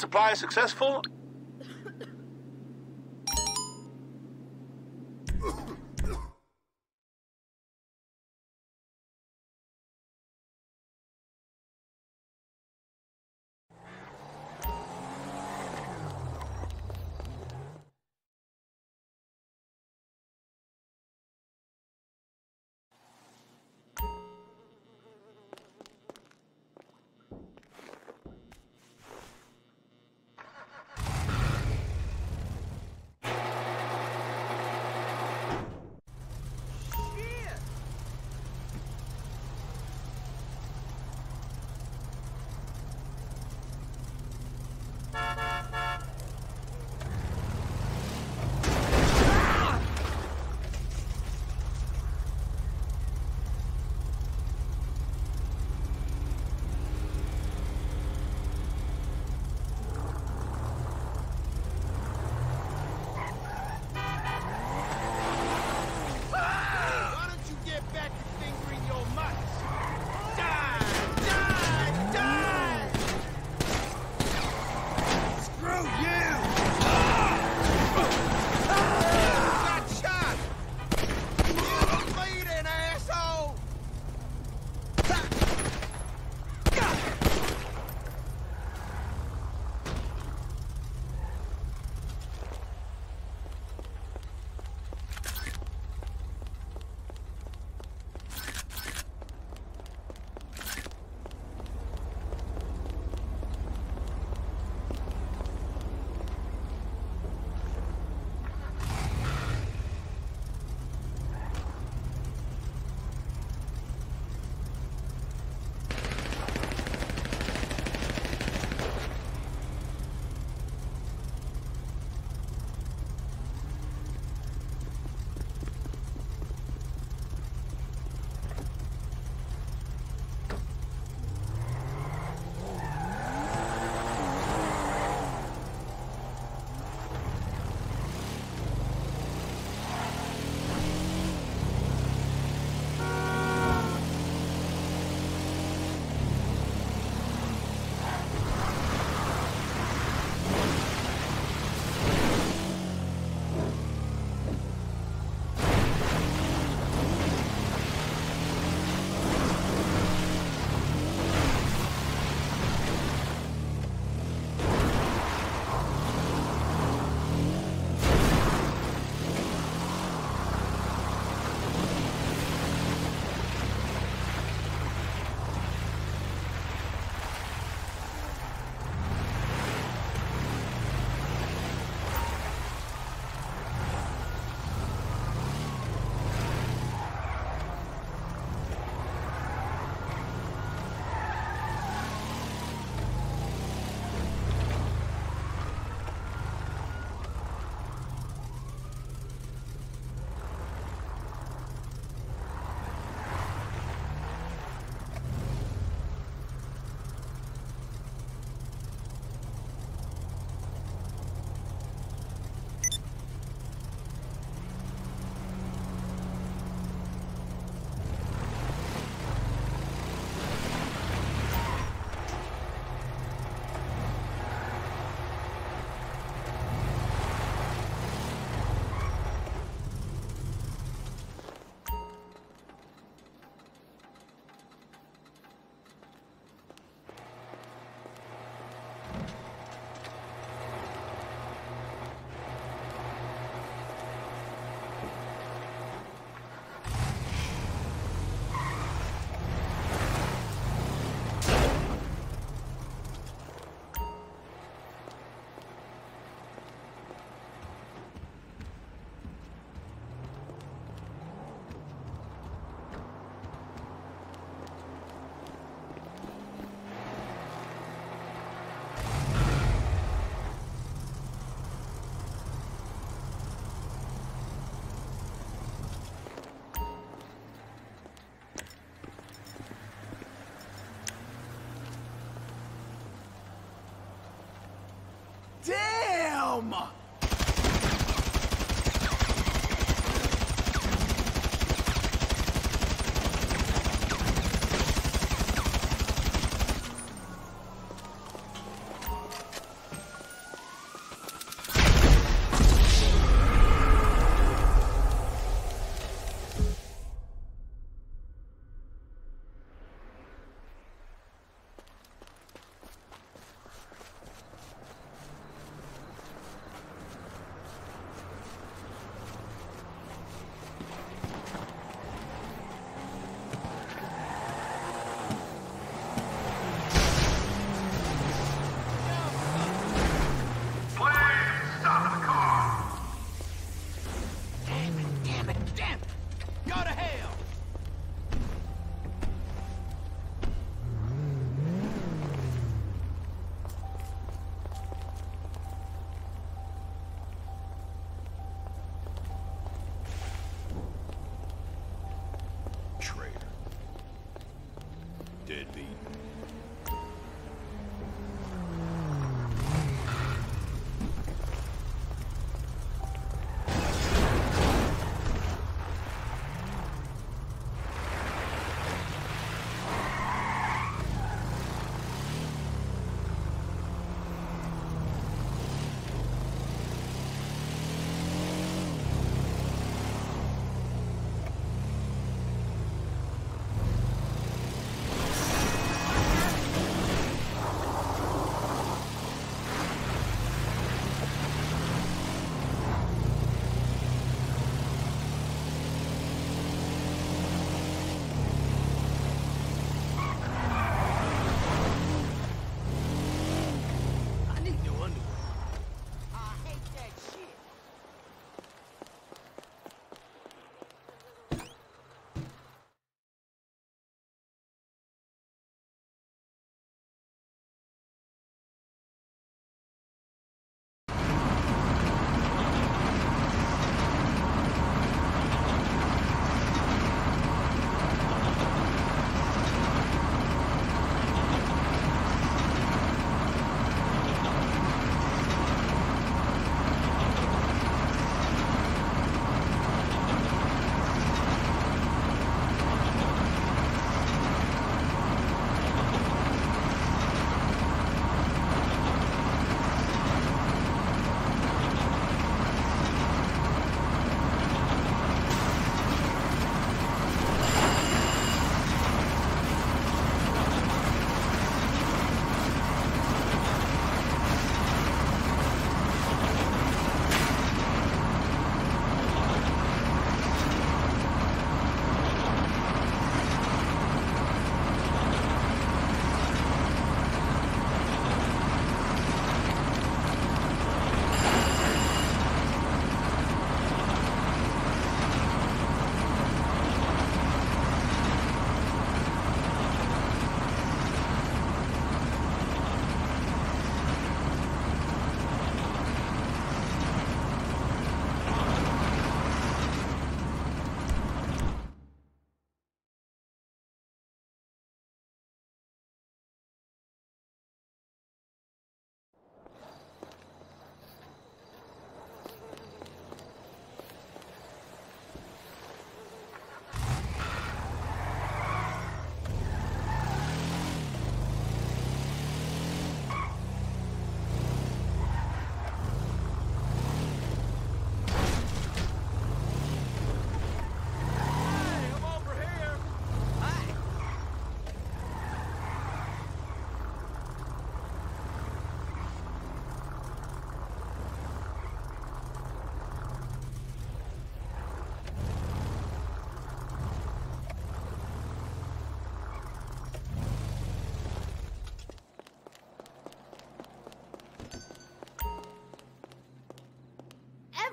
Resupply successful?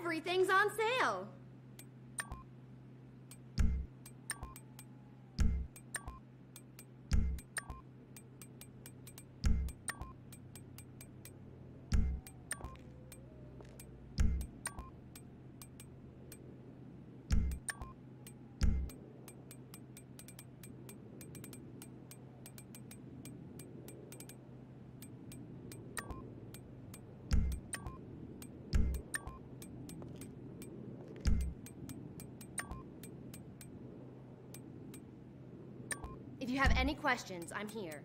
Everything's on sale. You have any questions, I'm here.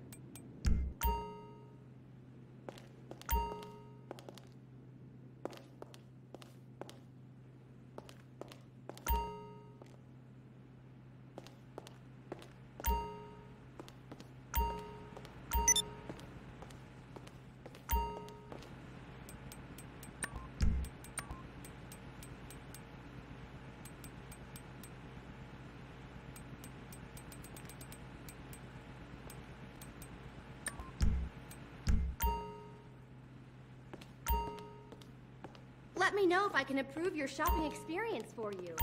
Let me know if I can improve your shopping experience for you.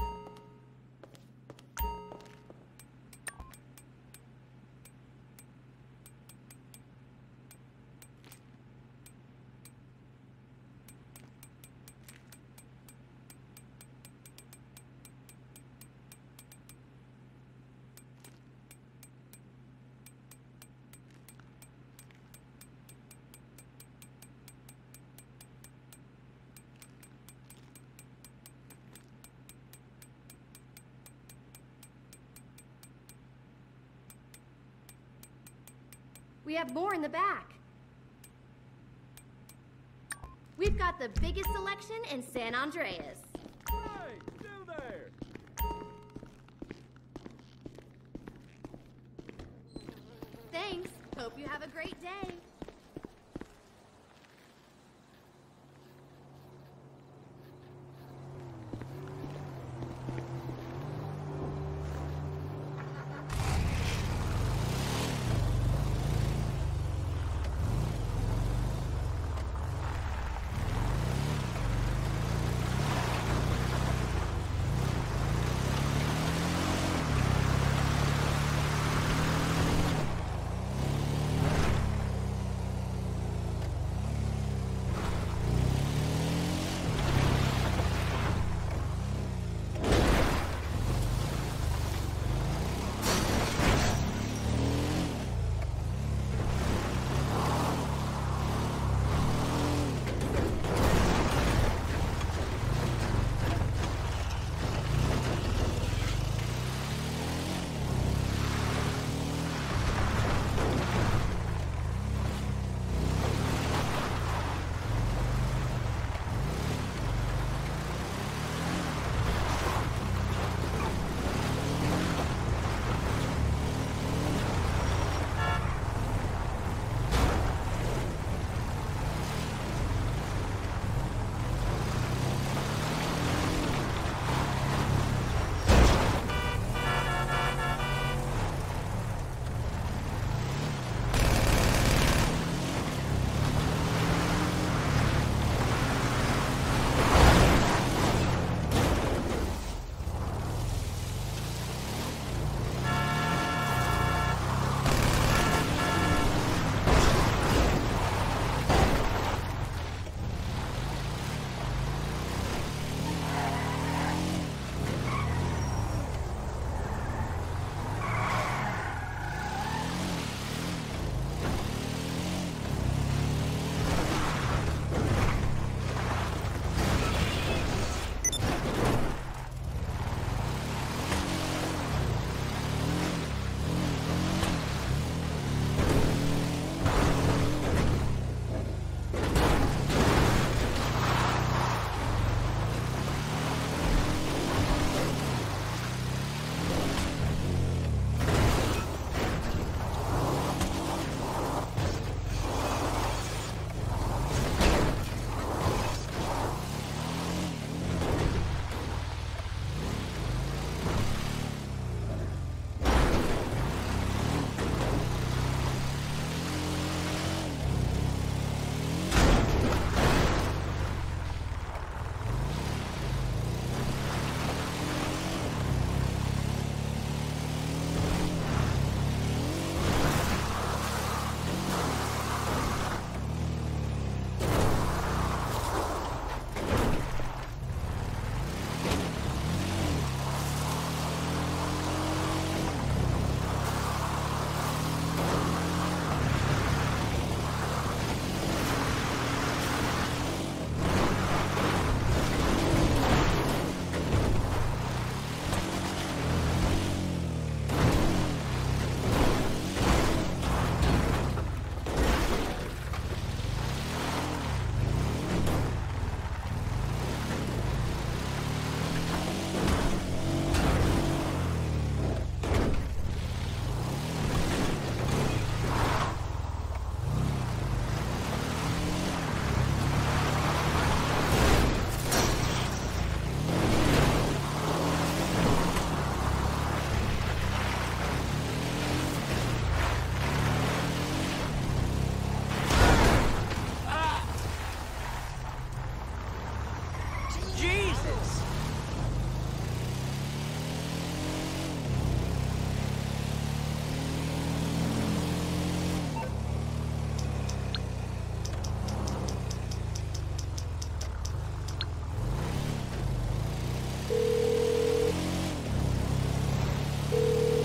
We have more in the back. We've got the biggest selection in San Andreas.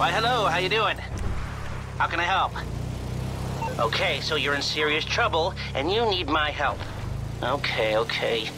Why, hello, how you doing? How can I help? Okay, so you're in serious trouble, and you need my help. Okay, okay.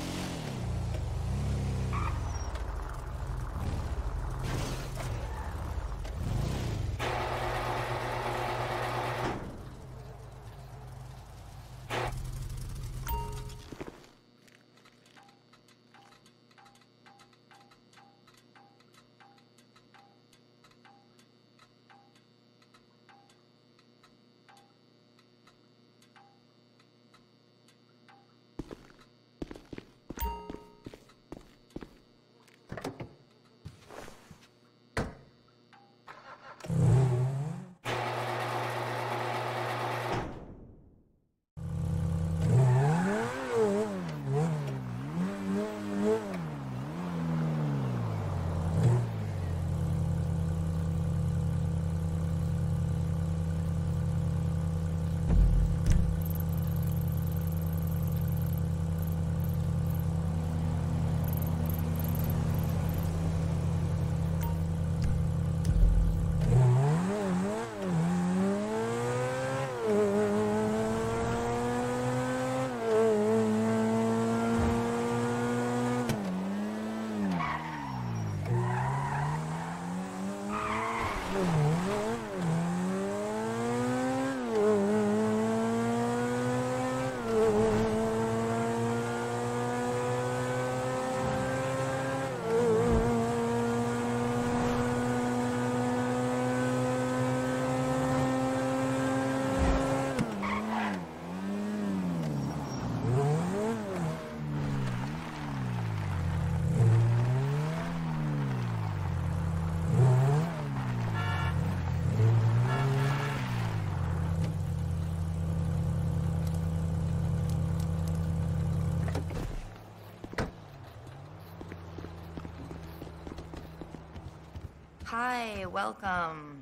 Hi, welcome.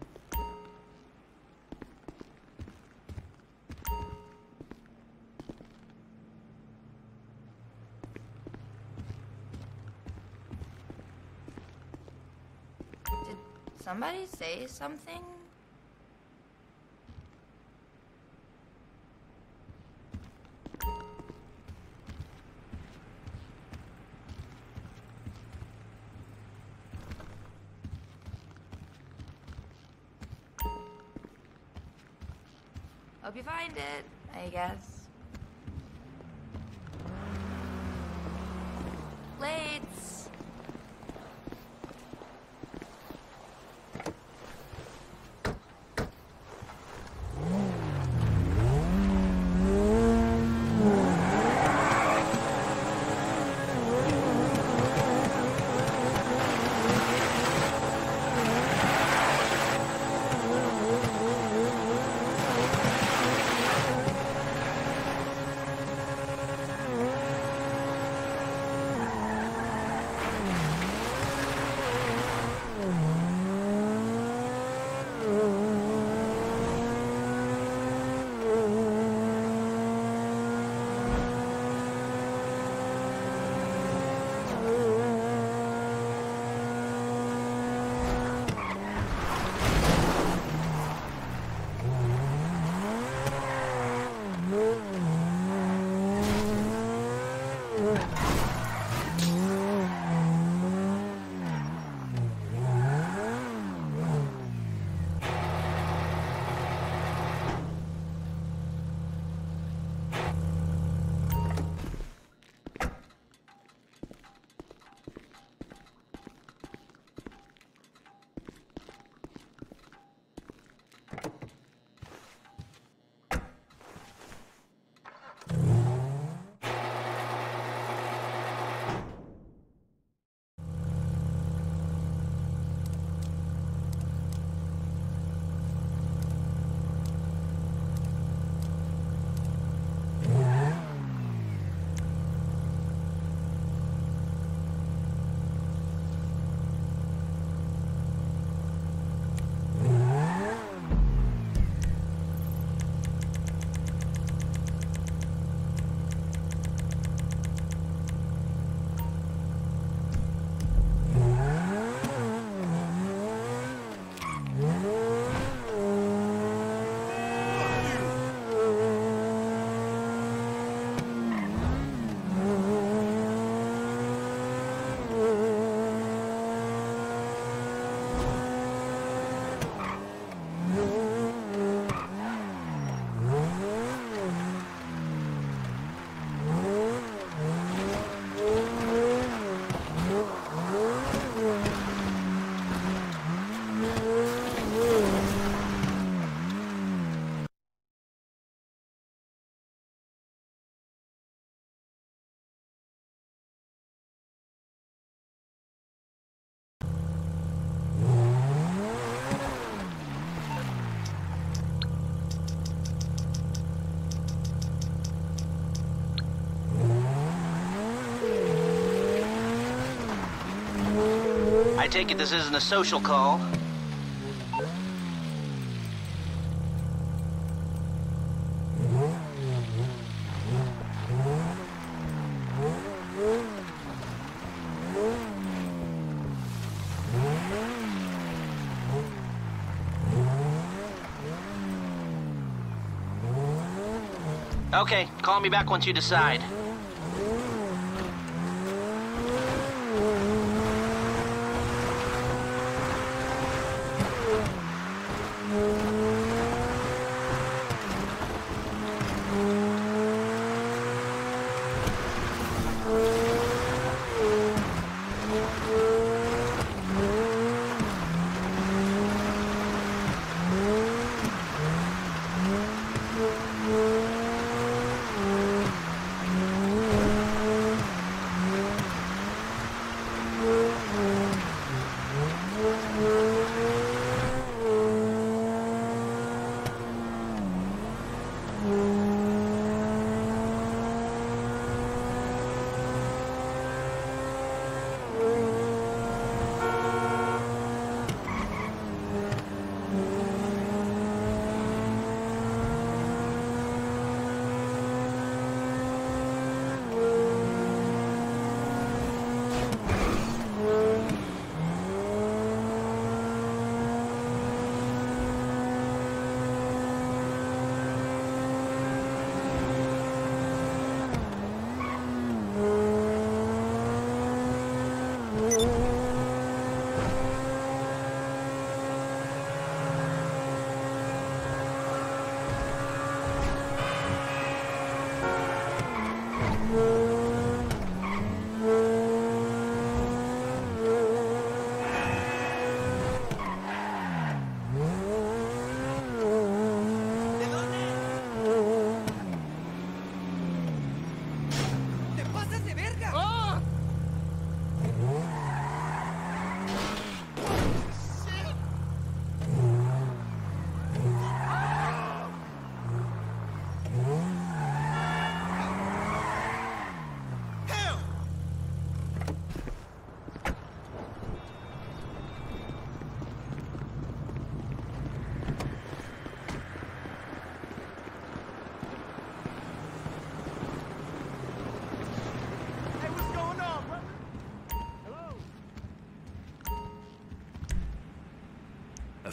Did somebody say something? Find it, I guess. I take it this isn't a social call. Okay, call me back once you decide.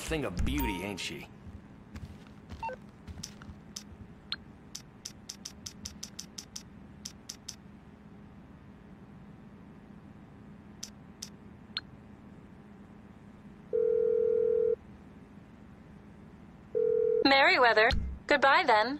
Thing of beauty, ain't she? Merryweather. Goodbye then.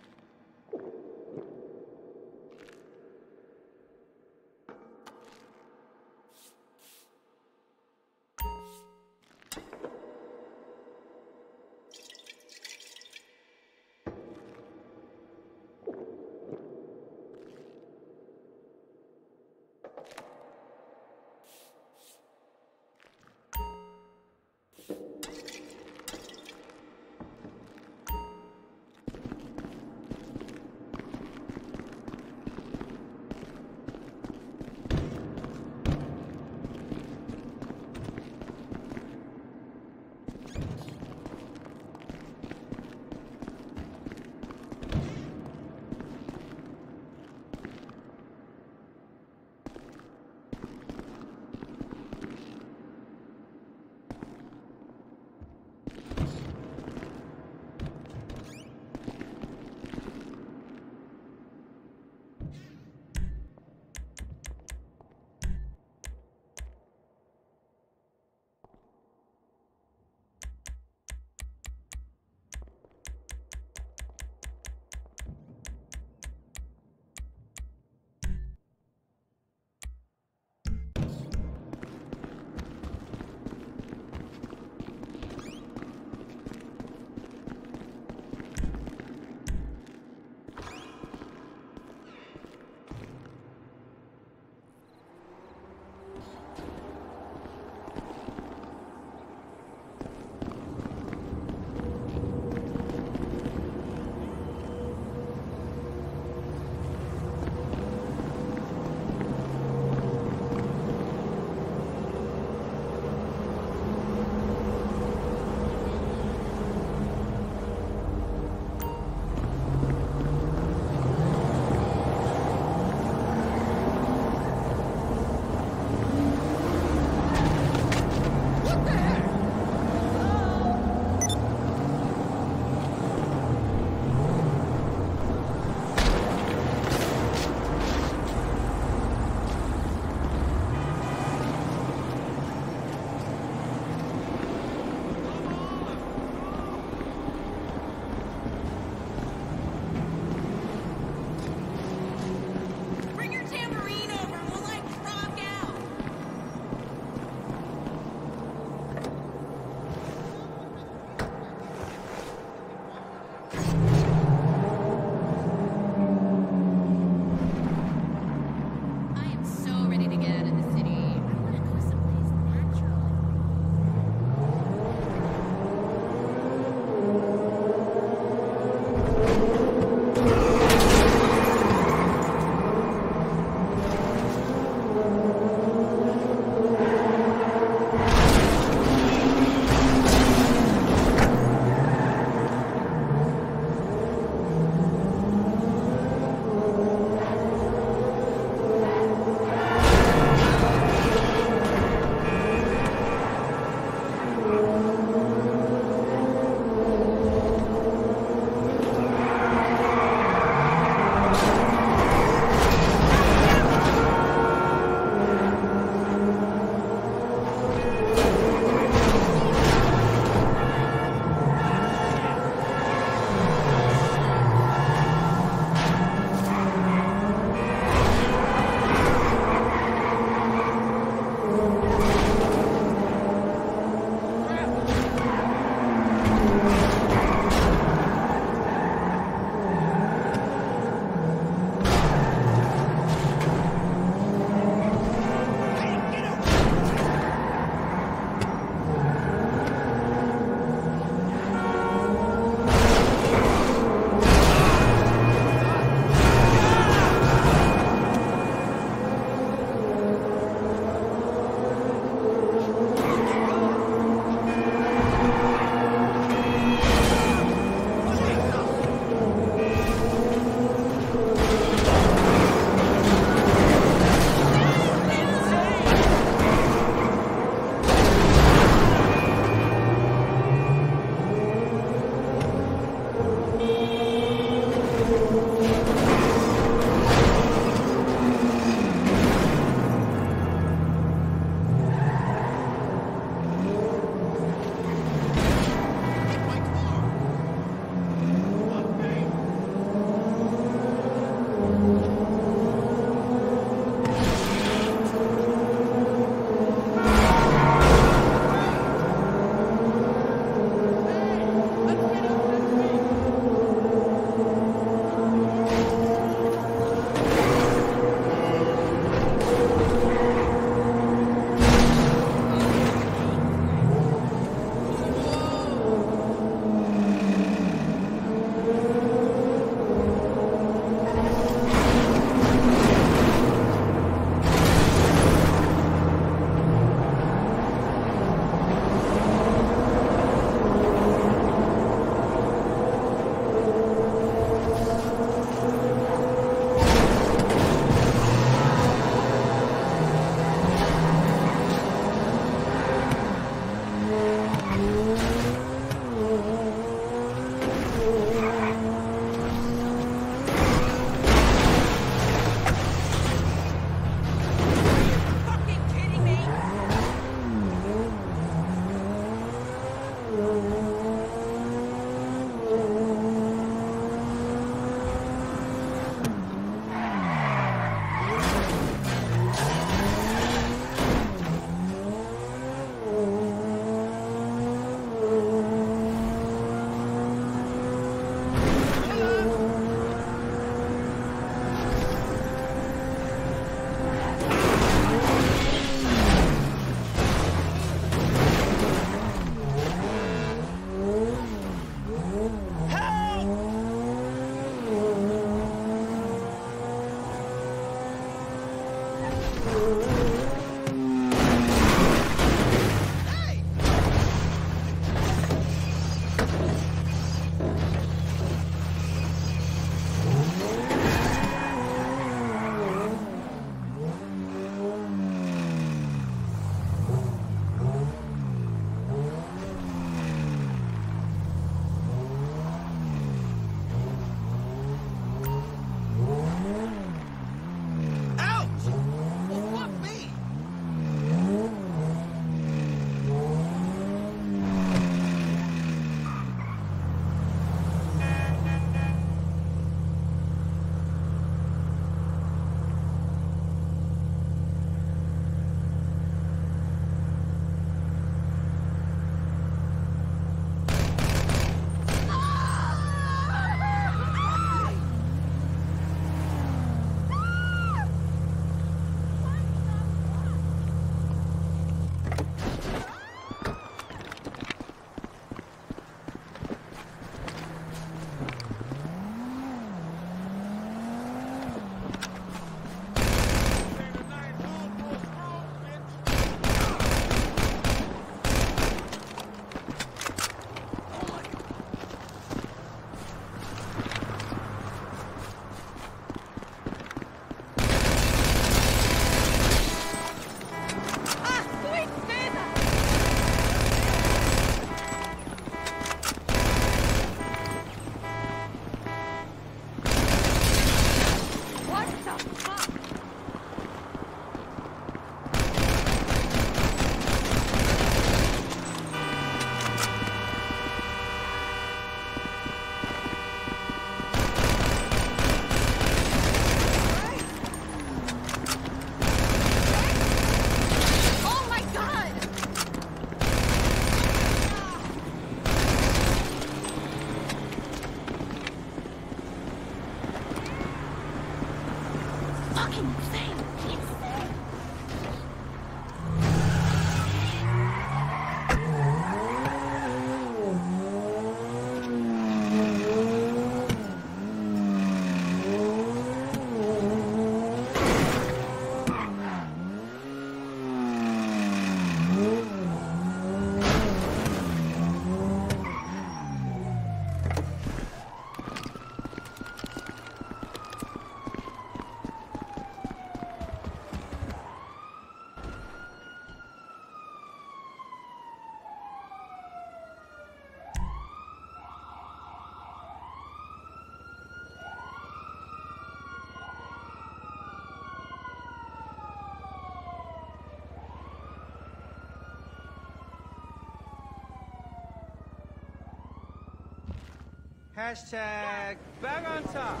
Hashtag back on top.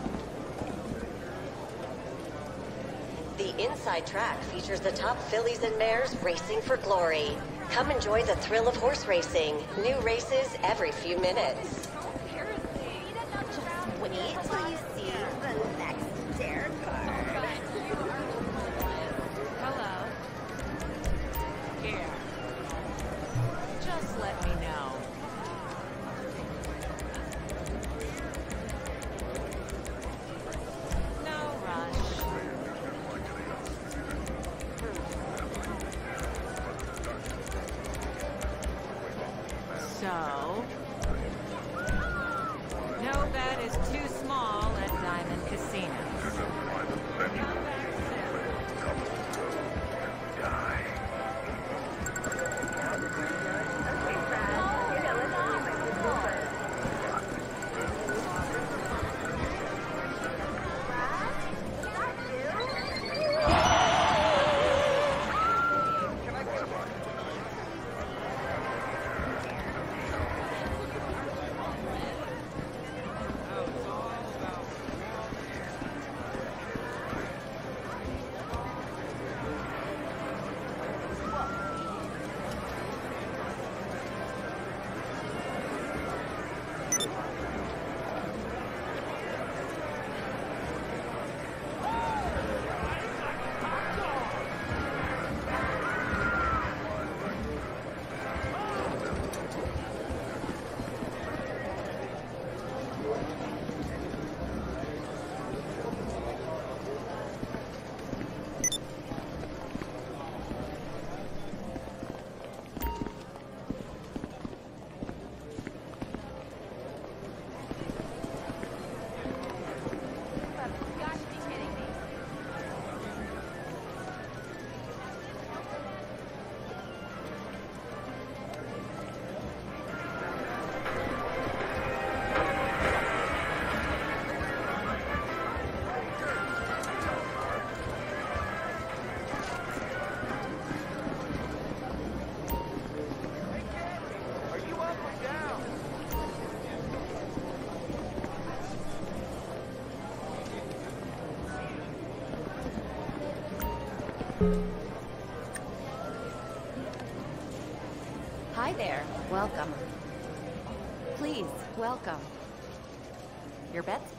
The inside track features the top fillies and mares racing for glory. Come enjoy the thrill of horse racing. New races every few minutes.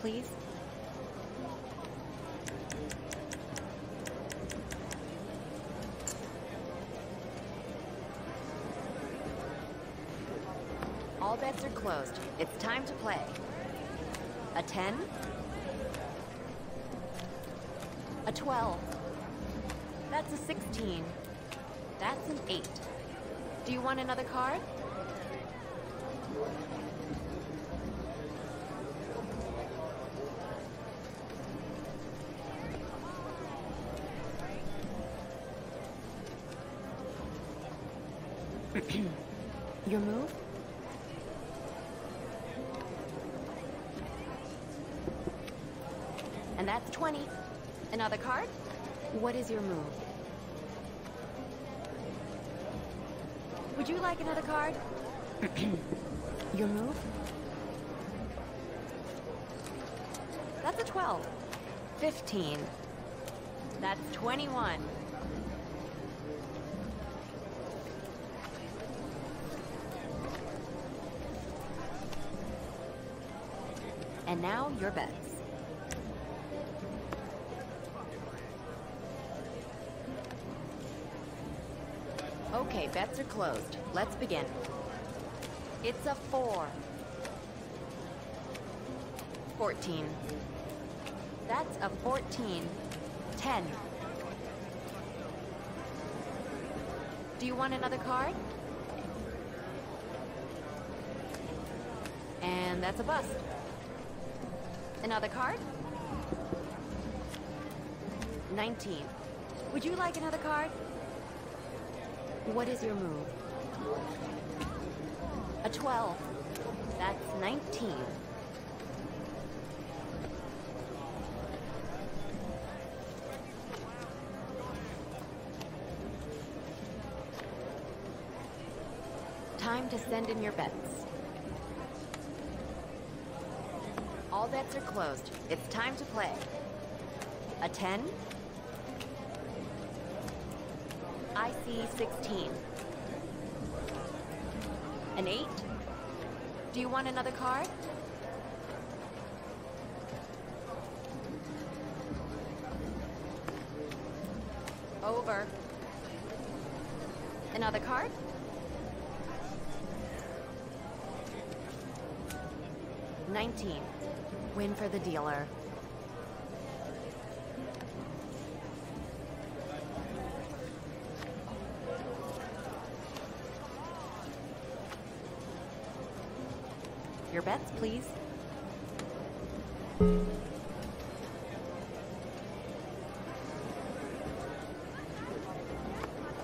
Please. All bets are closed. It's time to play. A 10? A 12. That's a 16. That's an 8. Do you want another card? Your move? And that's 20. Another card? What is your move? Would you like another card? your move? That's a 12. 15. That's 21. And now your bets. Bets are closed. Let's begin. It's a four. 14. That's a 14. 10. Do you want another card? And that's a bust. Another card? 19. Would you like another card? What is your move? A 12. That's 19. Time to send in your bets. All bets are closed. It's time to play. A 10? I see 16. An 8? Do you want another card? Your bets, please.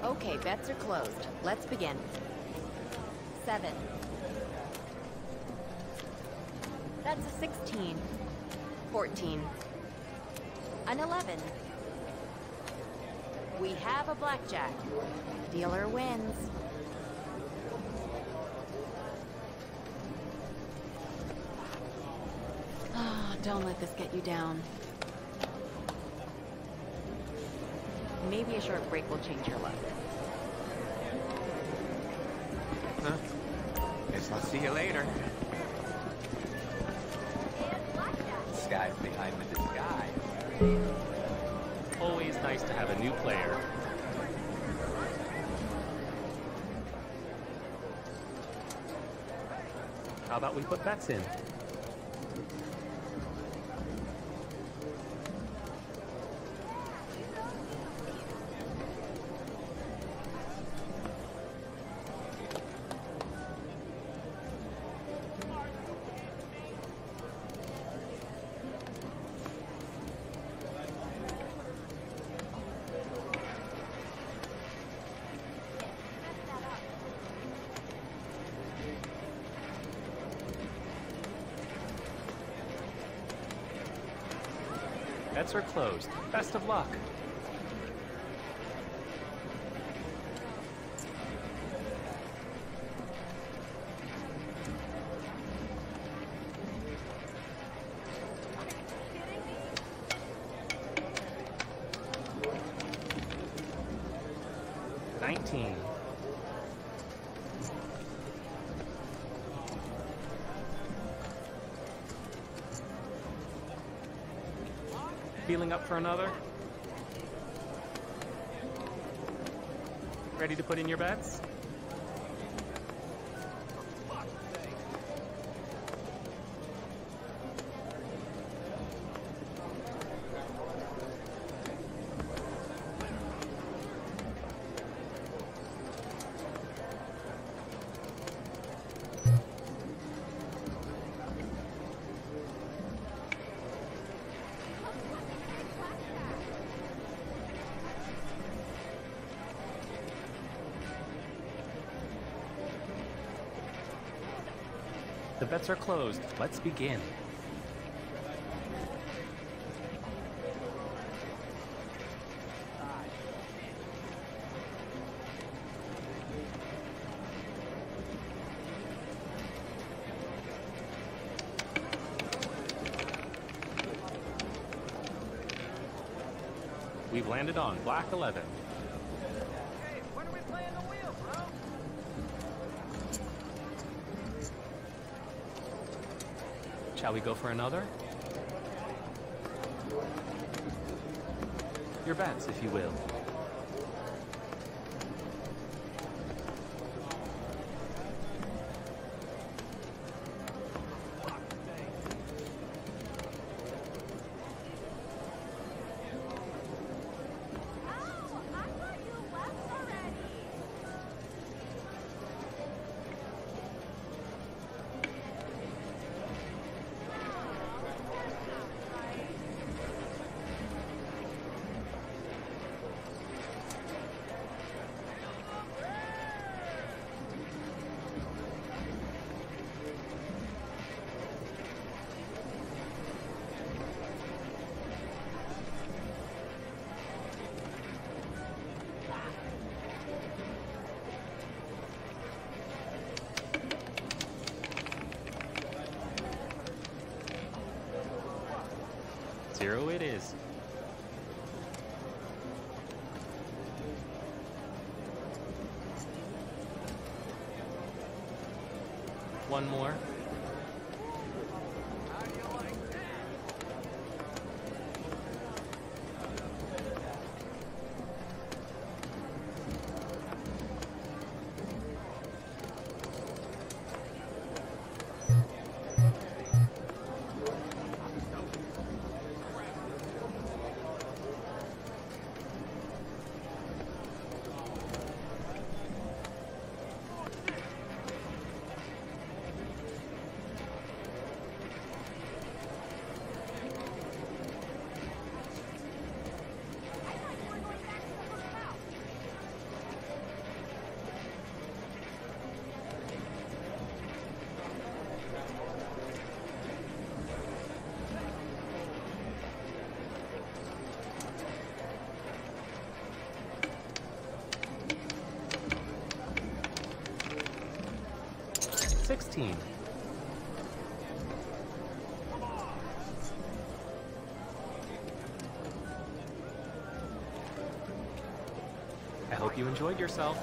Okay, bets are closed. Let's begin. Seven. That's a 16. 14. An 11. We have a blackjack. Dealer wins. Don't let this get you down. Maybe a short break will change your luck. Huh? Guess I'll see you later. Disguise behind the disguise. Always nice to have a new player. How about we put bets in? Bets are closed. Best of luck. Up for another? Ready to put in your bets? Bets are closed. Let's begin. We've landed on Black 11. Shall we go for another? Your bets, if you will. Zero it is. One more. Sixteen. I hope you enjoyed yourself.